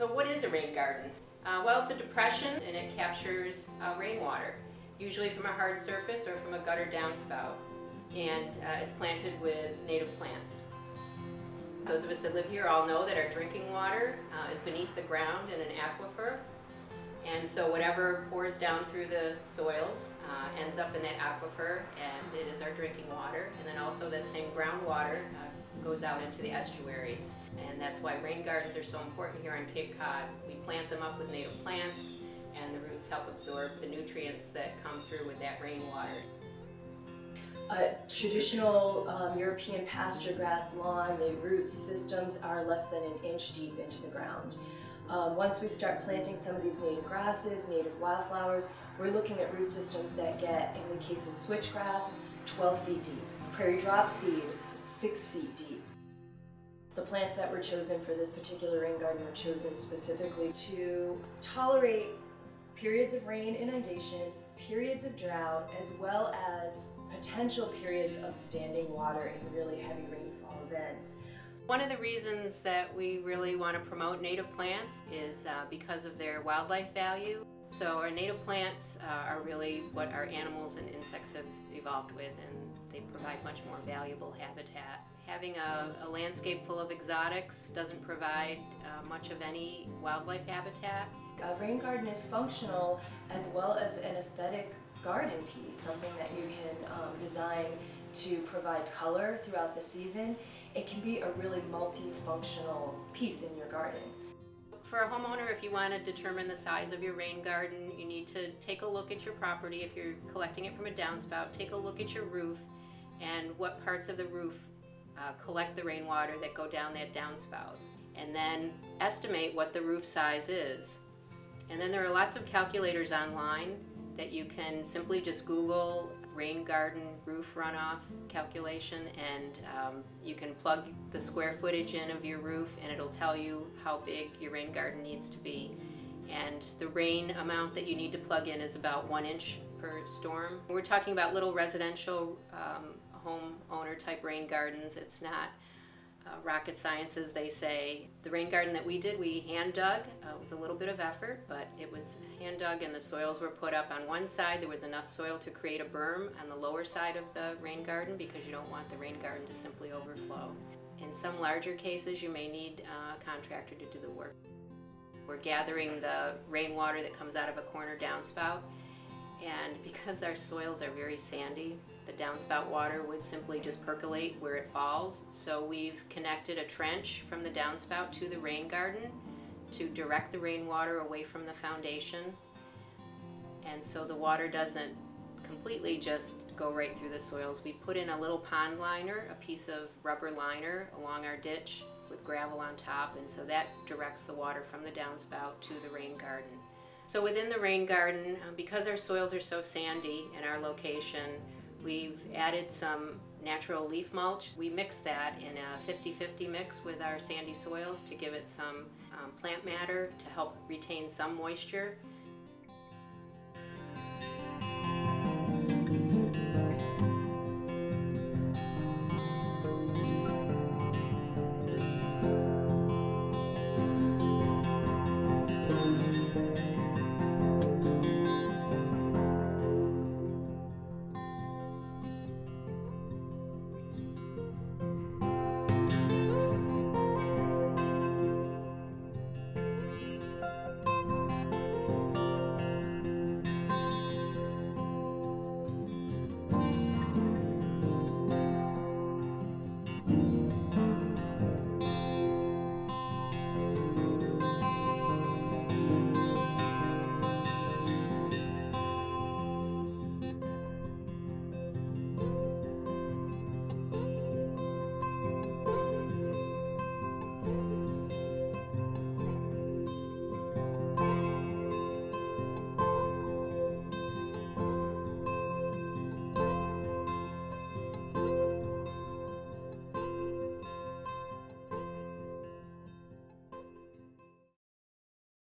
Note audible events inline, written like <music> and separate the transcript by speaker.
Speaker 1: is a rain garden? Uh, well, it's a depression and it captures uh, rainwater, usually from a hard surface or from a gutter downspout. And uh, it's planted with native plants. Those of us that live here all know that our drinking water uh, is beneath the ground in an aquifer. And so whatever pours down through the soils uh, ends up in that aquifer and it is our drinking water. And then also that same groundwater uh, goes out into the estuaries. And that's why rain gardens are so important here on Cape Cod. We plant them up with native plants and the roots help absorb the nutrients that come through with that rainwater.
Speaker 2: A traditional um, European pasture grass lawn, the root systems are less than an inch deep into the ground. Um, once we start planting some of these native grasses, native wildflowers, we're looking at root systems that get, in the case of switchgrass, 12 feet deep. Prairie dropseed, 6 feet deep. The plants that were chosen for this particular rain garden were chosen specifically to tolerate periods of rain inundation, periods of drought, as well as potential periods of standing water in really heavy rainfall events.
Speaker 1: One of the reasons that we really want to promote native plants is uh, because of their wildlife value. So our native plants uh, are really what our animals and insects have evolved with and they provide much more valuable habitat. Having a, a landscape full of exotics doesn't provide uh, much of any wildlife habitat.
Speaker 2: A rain garden is functional as well as an aesthetic garden piece, something that you can um, design to provide color throughout the season. It can be a really multifunctional piece in your garden.
Speaker 1: For a homeowner, if you want to determine the size of your rain garden, you need to take a look at your property. If you're collecting it from a downspout, take a look at your roof and what parts of the roof uh, collect the rainwater that go down that downspout. And then estimate what the roof size is. And then there are lots of calculators online that you can simply just Google rain garden roof runoff calculation and um, you can plug the square footage in of your roof and it'll tell you how big your rain garden needs to be. And the rain amount that you need to plug in is about one inch per storm. We're talking about little residential um, homeowner type rain gardens. It's not uh, rocket science, as they say. The rain garden that we did, we hand dug. Uh, it was a little bit of effort, but it was hand dug and the soils were put up on one side. There was enough soil to create a berm on the lower side of the rain garden because you don't want the rain garden to simply overflow. In some larger cases, you may need uh, a contractor to do the work. We're gathering the rainwater that comes out of a corner downspout and <laughs> because our soils are very sandy, the downspout water would simply just percolate where it falls. So we've connected a trench from the downspout to the rain garden to direct the rainwater away from the foundation. And so the water doesn't completely just go right through the soils. We put in a little pond liner, a piece of rubber liner along our ditch with gravel on top, and so that directs the water from the downspout to the rain garden. So within the rain garden, um, because our soils are so sandy in our location, we've added some natural leaf mulch. We mix that in a 50-50 mix with our sandy soils to give it some um, plant matter to help retain some moisture.